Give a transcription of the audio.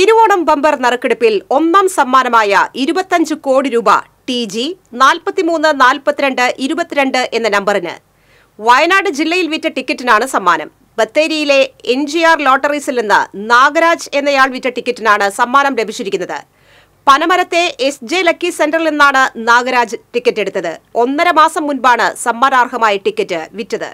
Thiruvonam bumper നറുക്കെടുപ്പിൽ ഒന്നാം സമ്മാനമായ ഇരുപത്തഞ്ച് കോടി രൂപ ടി ജി നാൽപ്പത്തിമൂന്ന് നാൽപ്പത്തിരണ്ട് ഇരുപത്തിരണ്ട് എന്ന നമ്പറിന്. വയനാട് ജില്ലയിൽ വിറ്റ ടിക്കറ്റിനാണ് സമ്മാനം. ബത്തേരിയിലെ എൻ ജി ആർ ലോട്ടറീസിൽ നിന്ന് നാഗരാജ് എന്നയാൾ വിറ്റ ടിക്കറ്റിനാണ് സമ്മാനം ലഭിച്ചിരിക്കുന്നത്. പനമരത്തെ എസ് ജെ ലക്കി സെന്ററിൽ നിന്നാണ് നാഗരാജ് ടിക്കറ്റ് എടുത്തത്. ഒന്നര മാസം മുൻപാണ് സമ്മാനാർഹമായ ടിക്കറ്റ് വിറ്റത്.